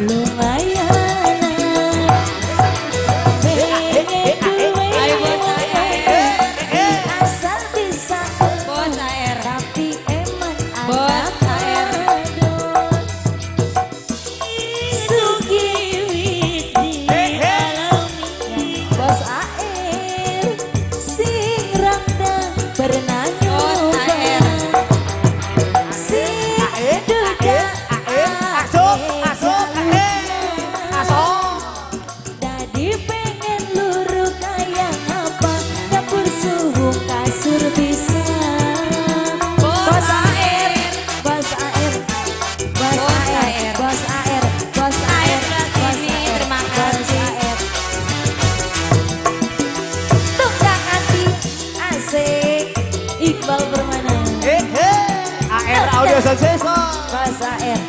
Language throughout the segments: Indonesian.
No Sensesa Bahasa R.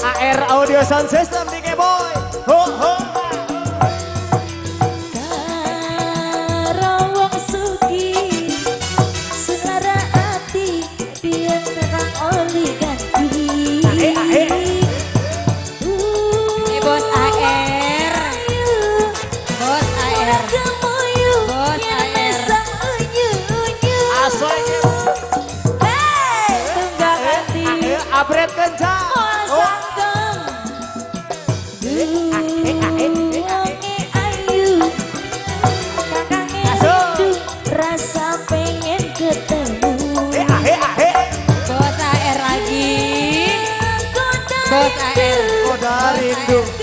AR Audio Sound System di Boy Ho ho Abret kencang Oh. Mosanggeng Duwangi ayu. Kakangnya Masuk. rindu Rasa pengen ketemu. Eh ahe ahe Bos AR lagi. Bos rindu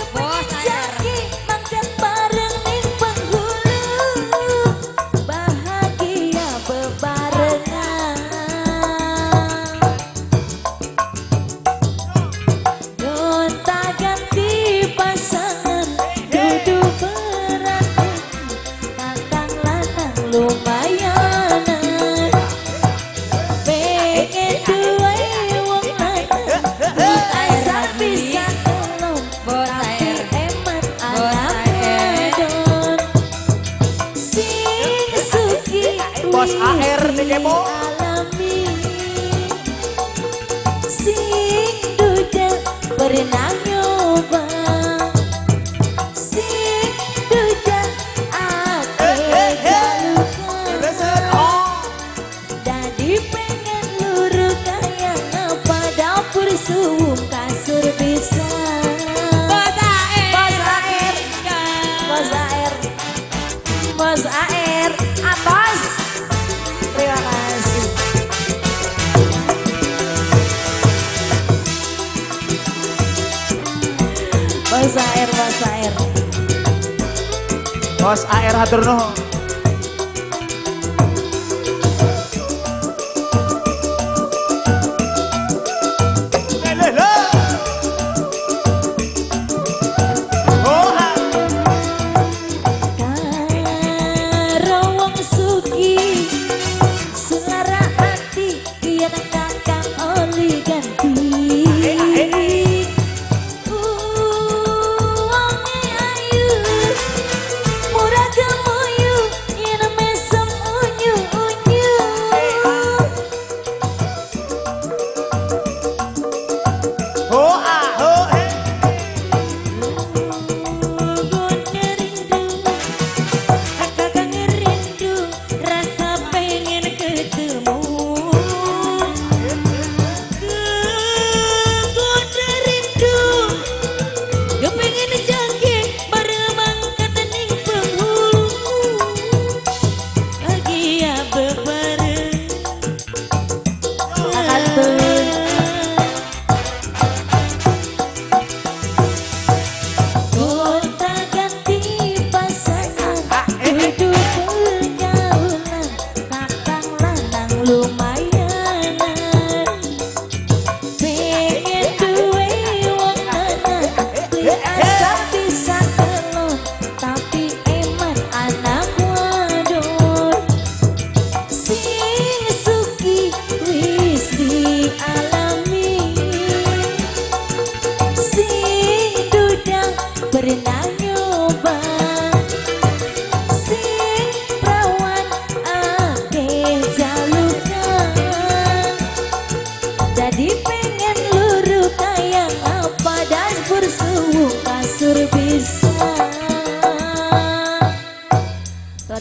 Bos AR nih, Kemo. alami. Sing duda pernah nyoba. Sing duda ate galukan Listen oh Dadi pengen luru kayak apa dapur kasur bisa. Bos AR. Bos AR Bos AR Bos AR Bos AR hatur nuhun leh. também.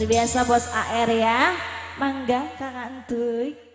Biasa bos AR ya. Mangga kakak Entuy.